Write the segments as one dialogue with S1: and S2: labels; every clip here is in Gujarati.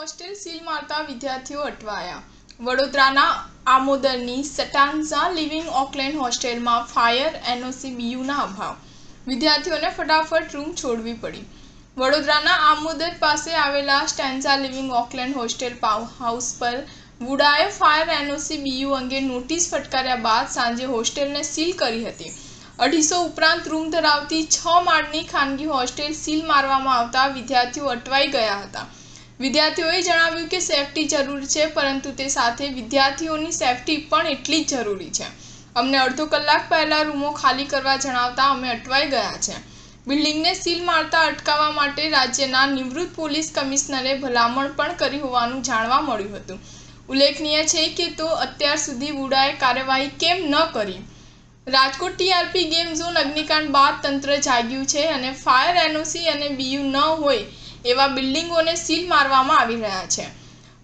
S1: હોસ્ટેલ સીલ મારતા વિદ્યાર્થીઓ અટવાયા. વડોદરાના આમોદરની સટાન્ઝા લિવિંગ ઓકલેન્ડ હોસ્ટેલમાં ફાયર એનઓસી બીયુના અભાવ. વિદ્યાર્થીઓને ફટાફટ રૂમ છોડવી પડી. વડોદરાના આમોદર પાસે આવેલા Stanza living Oakland hostel house પર વુડાએ ફાયર એનઓસી બીયુ અંગે નોટિસ ફટકાર્યા બાદ સાંજે હોસ્ટેલને સીલ કરી હતી. અઢીસો ઉપરાંત રૂમ ધરાવતી છ માળની ખાનગી હોસ્ટેલ સીલ મારવામાં આવતા વિદ્યાર્થીઓ અટવાઈ ગયા હતા. વિદ્યાર્થીઓએ જણાવ્યું કે સેફટી જરૂરી છે, પરંતુ તે સાથે વિદ્યાર્થીઓની સેફટી પણ એટલી જ જરૂરી છે. અમને અડધો કલાક પહેલા રૂમો ખાલી કરવા જણાવતા અમે અટવાઈ ગયા છે. બિલ્ડિંગને સીલ મારતા અટકાવવા માટે રાજ્યના નિવૃત્ત પોલીસ કમિશનરે ભલામણ પણ કરી હોવાનું જાણવા મળ્યું હતું. ઉલ્લેખનીય છે કે તો અત્યાર સુધી વુડાએ કાર્યવાહી કેમ ન કરી? રાજકોટ ટીઆરપી ગેમ ઝોન અગ્નિકાંડ બાદ તંત્ર જાગ્યું છે અને ફાયર એનઓસી અને બીયુ ન હોય એવા બિલ્ડિંગોને સીલ મારવામાં આવી રહ્યા છે.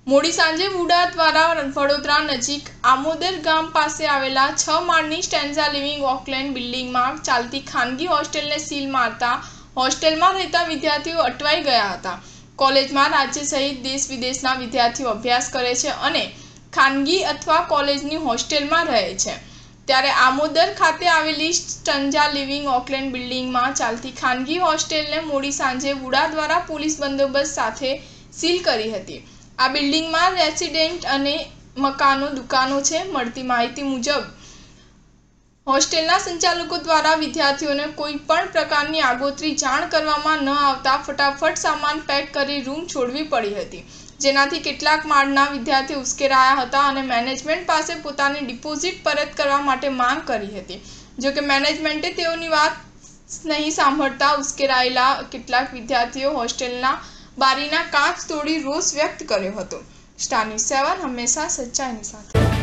S1: મોડી સાંજે વુડા દ્વારા વડોદરા નજીક આમોદર ગામ પાસે આવેલા છ માળની સ્ટેન્ઝા લિવિંગ ઓકલેન્ડ બિલ્ડિંગમાં ચાલતી ખાનગી હોસ્ટેલને સીલ મારતા હોસ્ટેલમાં રહેતા વિદ્યાર્થીઓ અટવાઈ ગયા હતા. કોલેજમાં રાજ્ય સહિત દેશ વિદેશના વિદ્યાર્થીઓ અભ્યાસ કરે છે અને ખાનગી અથવા કોલેજની હોસ્ટેલમાં રહે છે. ત્યારે આમોદર ખાતે આવેલી સ્ટંજા લિવિંગ ઓકલેન્ડ બિલ્ડિંગમાં ચાલતી ખાનગી હોસ્ટેલને મોડી સાંજે વુડા દ્વારા પોલીસ બંદોબસ્ત સાથે સીલ કરી હતી. આ બિલ્ડિંગમાં રેસિડેન્ટ અને મકાનો, દુકાનો છે. મળતી માહિતી મુજબ, હોસ્ટેલના સંચાલકો દ્વારા વિદ્યાર્થીઓને કોઈ પણ પ્રકારની આગોતરી જાણ કરવામાં ન આવતા ફટાફટ સામાન પેક કરી રૂમ છોડવી પડી હતી. જેનાથી કેટલાક માળના વિદ્યાર્થીઓ ઉશ્કેરાયા હતા અને મેનેજમેન્ટ પાસે પોતાની ડિપોઝિટ પરત કરવા માટે માંગ કરી હતી. જોકે મેનેજમેન્ટે તેઓની વાત નહીં સાંભળતા ઉશ્કેરાયેલા કેટલાક વિદ્યાર્થીઓ હોસ્ટેલના બારીના કાચ તોડી રોષ વ્યક્ત કર્યો હતો. સ્ટાર સેવન હંમેશા સચ્ચાઈની સાથે.